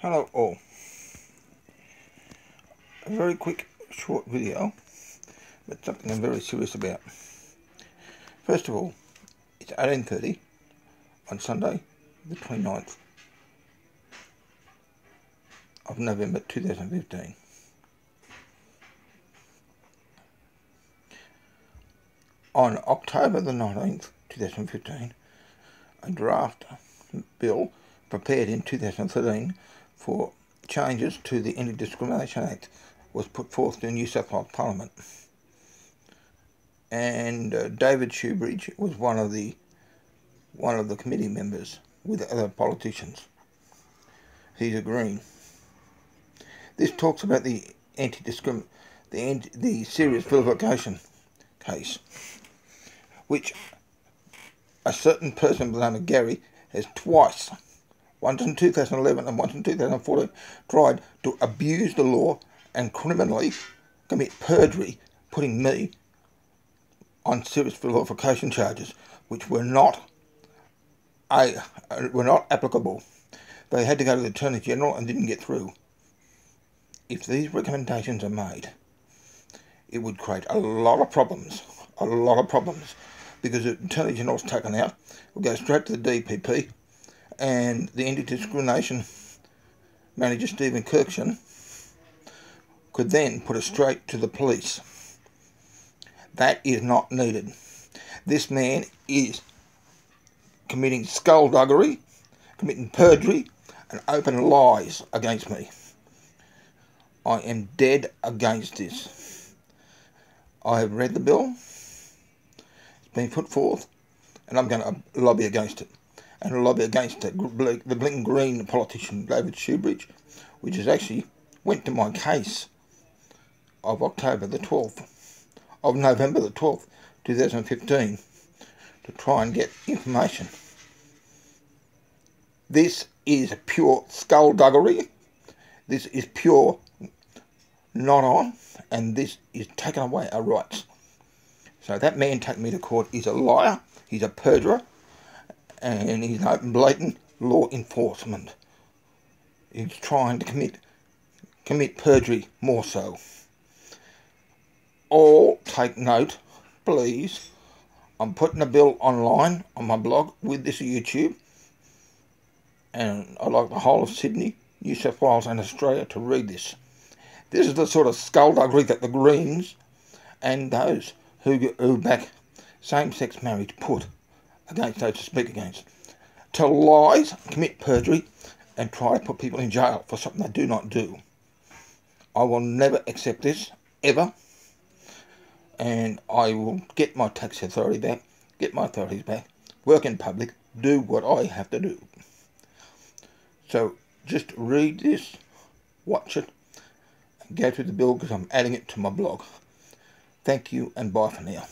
Hello all. A very quick short video, but something I'm very serious about. First of all, it's 18.30 on Sunday, the 29th of November 2015. On October the 19th, 2015, a draft bill prepared in 2013 for changes to the Anti-Discrimination Act was put forth to New South Wales Parliament. And uh, David Shoebridge was one of the one of the committee members with other politicians. He's a Green. This talks about the anti-discrim the anti, the serious vilification case, which a certain person by the name of Gary has twice once in 2011 and once in 2014, tried to abuse the law and criminally commit perjury, putting me on serious vilification charges, which were not a, were not applicable. They had to go to the Attorney General and didn't get through. If these recommendations are made, it would create a lot of problems, a lot of problems, because the Attorney General's taken out, will go straight to the DPP, and the anti-discrimination manager Stephen Kirkshan could then put it straight to the police. That is not needed. This man is committing skullduggery, committing perjury, and open lies against me. I am dead against this. I have read the bill. It's been put forth, and I'm going to lobby against it and a lobby against the, the Blinton Green politician David Shoebridge, which has actually went to my case of October the 12th, of November the 12th, 2015, to try and get information. This is pure skullduggery. This is pure not on, and this is taking away our rights. So that man taking me to court is a liar, he's a perjurer, and he's open blatant law enforcement. He's trying to commit commit perjury more so. All take note, please. I'm putting a bill online on my blog with this YouTube. And I'd like the whole of Sydney, New South Wales and Australia to read this. This is the sort of skullduggery that the Greens and those who, who back same-sex marriage put against those to speak against. Tell lies, commit perjury, and try to put people in jail for something they do not do. I will never accept this, ever. And I will get my tax authority back, get my authorities back, work in public, do what I have to do. So just read this, watch it, and go through the bill because I'm adding it to my blog. Thank you and bye for now.